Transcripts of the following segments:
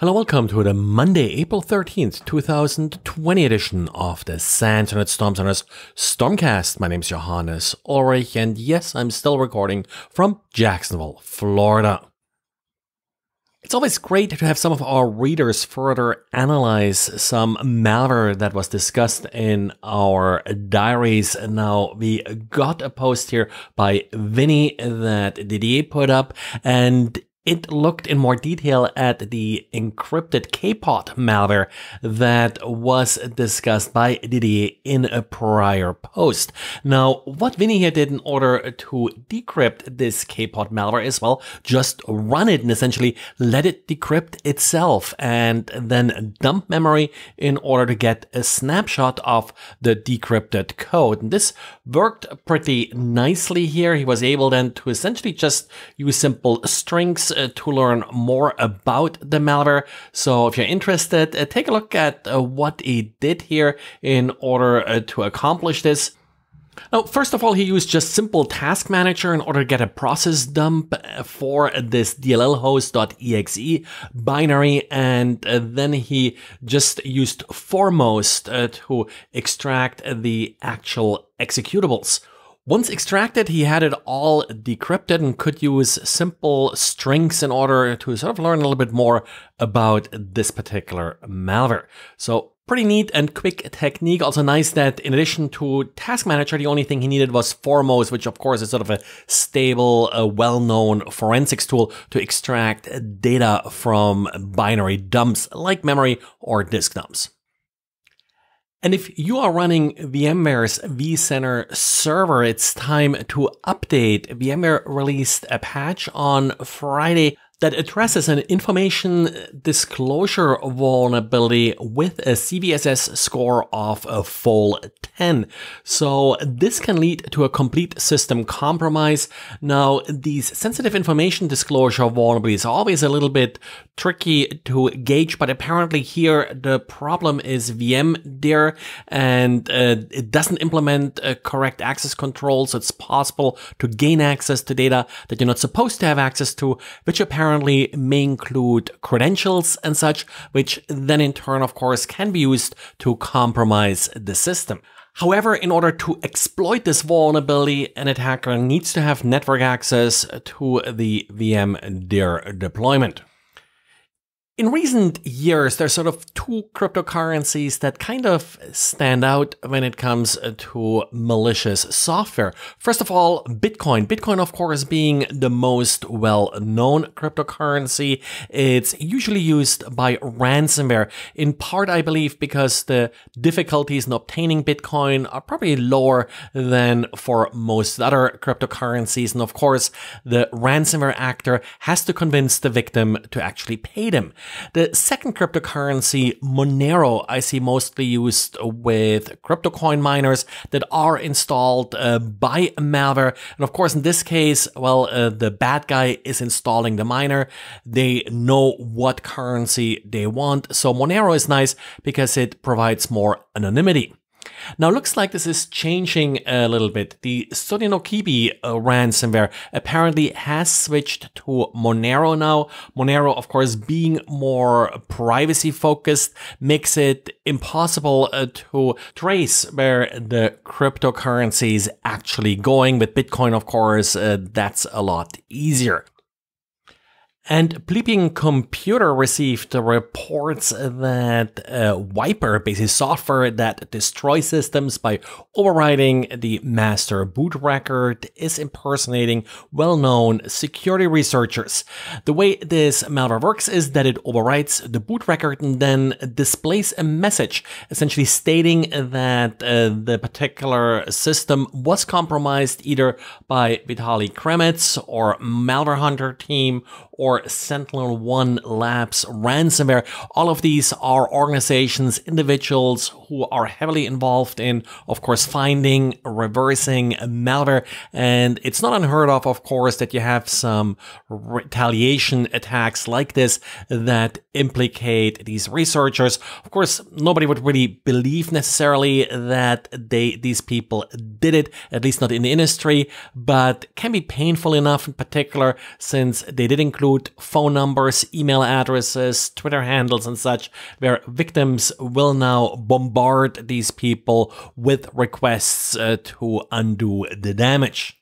Hello, welcome to the Monday, April 13th, 2020 edition of the SANS Internet Storm Center's Stormcast. My name is Johannes Ulrich, and yes, I'm still recording from Jacksonville, Florida. It's always great to have some of our readers further analyze some malware that was discussed in our diaries. Now, we got a post here by Vinny that Didier put up, and it looked in more detail at the encrypted KPOT malware that was discussed by Didier in a prior post. Now, what Vinny here did in order to decrypt this KPOT malware is, well, just run it and essentially let it decrypt itself and then dump memory in order to get a snapshot of the decrypted code. And this worked pretty nicely here. He was able then to essentially just use simple strings uh, to learn more about the malware. So if you're interested, uh, take a look at uh, what he did here in order to accomplish this. Now, first of all, he used just simple task manager in order to get a process dump for this dllhost.exe binary. And then he just used foremost to extract the actual executables. Once extracted, he had it all decrypted and could use simple strings in order to sort of learn a little bit more about this particular malware. So pretty neat and quick technique. Also nice that in addition to Task Manager, the only thing he needed was Foremost, which of course is sort of a stable, uh, well-known forensics tool to extract data from binary dumps like memory or disk dumps. And if you are running VMware's vCenter server, it's time to update. VMware released a patch on Friday that addresses an information disclosure vulnerability with a CVSS score of a full 10. So this can lead to a complete system compromise. Now, these sensitive information disclosure vulnerabilities are always a little bit tricky to gauge, but apparently here the problem is VM VMDIR and uh, it doesn't implement uh, correct access control. So it's possible to gain access to data that you're not supposed to have access to, which apparently apparently may include credentials and such, which then in turn, of course, can be used to compromise the system. However, in order to exploit this vulnerability, an attacker needs to have network access to the VMDIR deployment. In recent years, there's sort of two cryptocurrencies that kind of stand out when it comes uh, to malicious software. First of all, Bitcoin. Bitcoin, of course, being the most well-known cryptocurrency. It's usually used by ransomware, in part, I believe, because the difficulties in obtaining Bitcoin are probably lower than for most other cryptocurrencies. And of course, the ransomware actor has to convince the victim to actually pay them. The second cryptocurrency, Monero, I see mostly used with crypto coin miners that are installed uh, by malware. And of course, in this case, well, uh, the bad guy is installing the miner. They know what currency they want. So Monero is nice because it provides more anonymity. Now, looks like this is changing a little bit. The Sodinokibi uh, ransomware apparently has switched to Monero now. Monero, of course, being more privacy focused, makes it impossible uh, to trace where the cryptocurrency is actually going. With Bitcoin, of course, uh, that's a lot easier. And Bleeping Computer received reports that uh, Wiper, basically software that destroys systems by overriding the master boot record, is impersonating well-known security researchers. The way this malware works is that it overwrites the boot record and then displays a message, essentially stating that uh, the particular system was compromised either by Vitali Kremez or Malware Hunter team or SentinelOne Labs ransomware. All of these are organizations, individuals who are heavily involved in, of course, finding, reversing malware. And it's not unheard of, of course, that you have some retaliation attacks like this that implicate these researchers. Of course, nobody would really believe necessarily that they, these people did it, at least not in the industry, but can be painful enough in particular since they did include phone numbers, email addresses, Twitter handles and such, where victims will now bombard these people with requests uh, to undo the damage.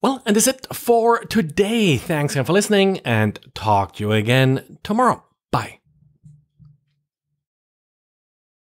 Well, and that's it for today. Thanks again for listening and talk to you again tomorrow.